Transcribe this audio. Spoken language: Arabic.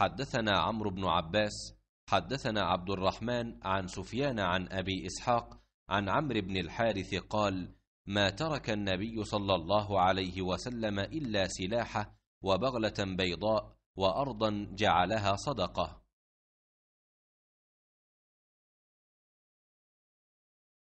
حدثنا عمرو بن عباس حدثنا عبد الرحمن عن سفيان عن أبي إسحاق عن عمرو بن الحارث قال ما ترك النبي صلى الله عليه وسلم إلا سلاحة وبغلة بيضاء وأرضا جعلها صدقة.